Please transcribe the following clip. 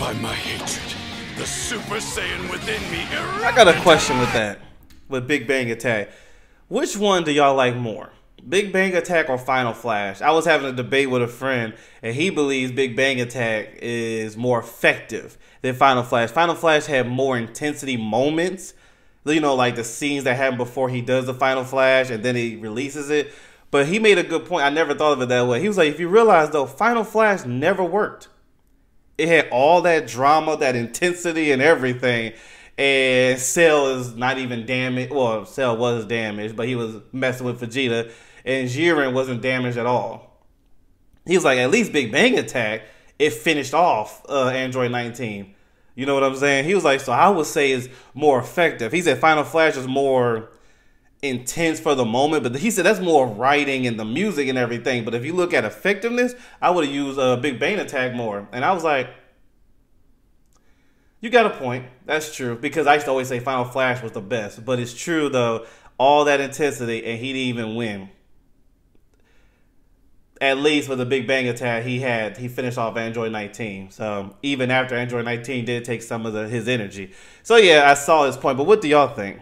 by my hatred. The Super Saiyan within me. I got a question with that, with Big Bang Attack. Which one do y'all like more? Big Bang Attack or Final Flash? I was having a debate with a friend, and he believes Big Bang Attack is more effective than Final Flash. Final Flash had more intensity moments, you know, like the scenes that happen before he does the Final Flash and then he releases it. But he made a good point. I never thought of it that way. He was like, if you realize though, Final Flash never worked. It had all that drama, that intensity, and everything. And Cell is not even damaged. Well, Cell was damaged, but he was messing with Vegeta and Jiren wasn't damaged at all. He was like, at least Big Bang Attack, it finished off uh, Android 19. You know what I'm saying? He was like, so I would say it's more effective. He said Final Flash is more intense for the moment, but he said that's more writing and the music and everything. But if you look at effectiveness, I would have used a uh, Big Bang Attack more. And I was like, you got a point. That's true. Because I used to always say Final Flash was the best. But it's true though, all that intensity and he didn't even win at least with the Big Bang Attack, he had he finished off Android 19. So even after Android 19 did take some of the, his energy. So yeah, I saw his point. But what do y'all think?